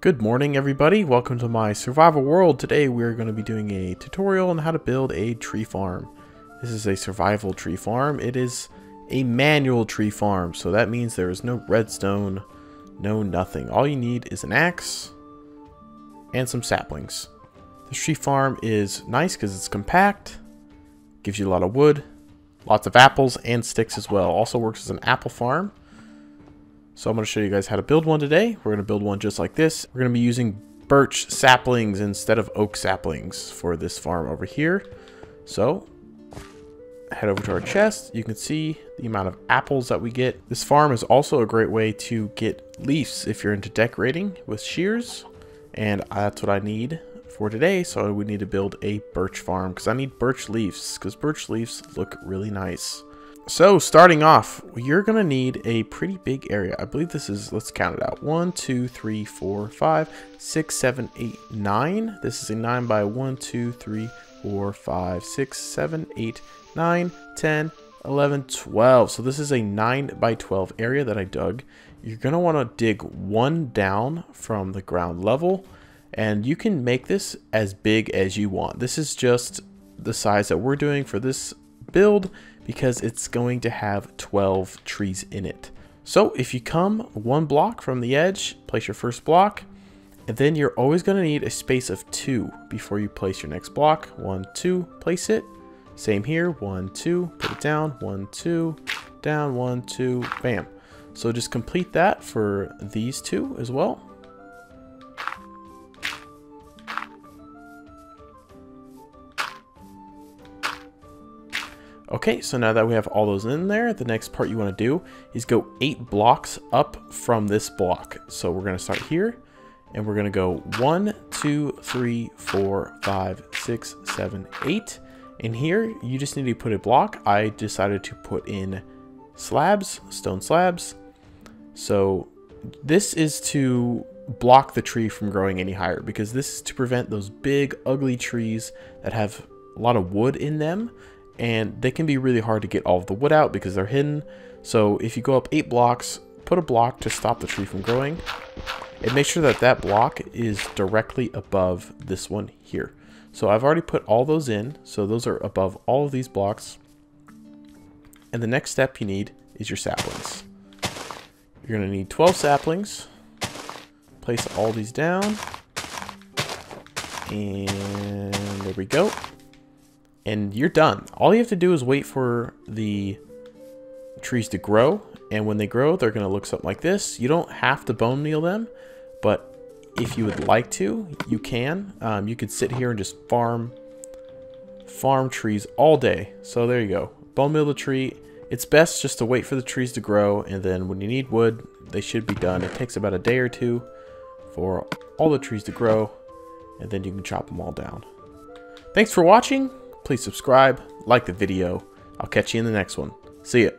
Good morning everybody, welcome to my survival world. Today we're going to be doing a tutorial on how to build a tree farm. This is a survival tree farm. It is a manual tree farm, so that means there is no redstone, no nothing. All you need is an axe and some saplings. This tree farm is nice because it's compact, gives you a lot of wood, lots of apples and sticks as well. Also works as an apple farm. So I'm going to show you guys how to build one today. We're going to build one just like this. We're going to be using birch saplings instead of oak saplings for this farm over here. So head over to our chest. You can see the amount of apples that we get. This farm is also a great way to get leaves if you're into decorating with shears. And that's what I need for today. So we need to build a birch farm because I need birch leaves because birch leaves look really nice. So starting off, you're going to need a pretty big area. I believe this is, let's count it out. One, two, three, four, five, six, seven, eight, nine. This is a 9 by one, two, three, four, five, six, seven, eight, nine, ten, eleven, twelve. So this is a 9 by 12 area that I dug. You're going to want to dig one down from the ground level. And you can make this as big as you want. This is just the size that we're doing for this build because it's going to have 12 trees in it. So if you come one block from the edge, place your first block, and then you're always going to need a space of two before you place your next block. One, two, place it. Same here, one, two, put it down, one, two, down, one, two, bam. So just complete that for these two as well. Okay, so now that we have all those in there, the next part you want to do is go eight blocks up from this block. So we're going to start here, and we're going to go one, two, three, four, five, six, seven, eight. And here, you just need to put a block. I decided to put in slabs, stone slabs. So this is to block the tree from growing any higher because this is to prevent those big, ugly trees that have a lot of wood in them and they can be really hard to get all of the wood out because they're hidden. So if you go up eight blocks, put a block to stop the tree from growing, and make sure that that block is directly above this one here. So I've already put all those in, so those are above all of these blocks. And the next step you need is your saplings. You're to need 12 saplings. Place all these down. And there we go and you're done. All you have to do is wait for the trees to grow, and when they grow, they're going to look something like this. You don't have to bone meal them, but if you would like to, you can. Um, you could sit here and just farm farm trees all day. So there you go. Bone meal the tree. It's best just to wait for the trees to grow, and then when you need wood, they should be done. It takes about a day or two for all the trees to grow, and then you can chop them all down. Thanks for watching. Please subscribe, like the video. I'll catch you in the next one. See ya.